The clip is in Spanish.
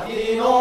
Latino.